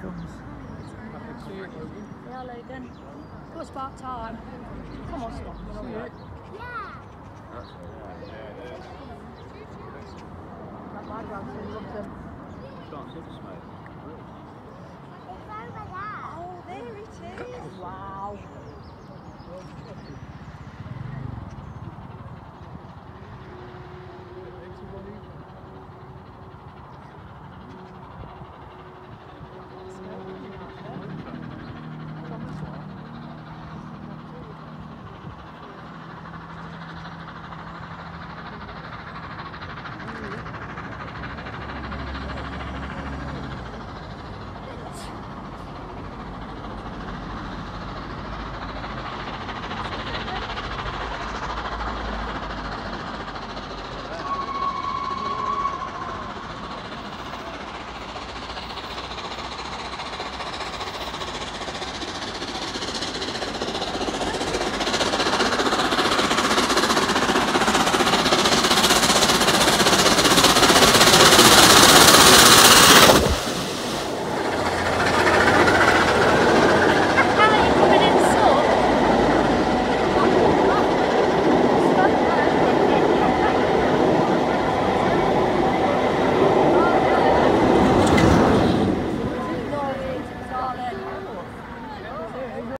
comes. Yeah, Logan. Got about time. Come on, stop. Yeah. That my grandson loves them. It's over there. Oh, there it is. Wow.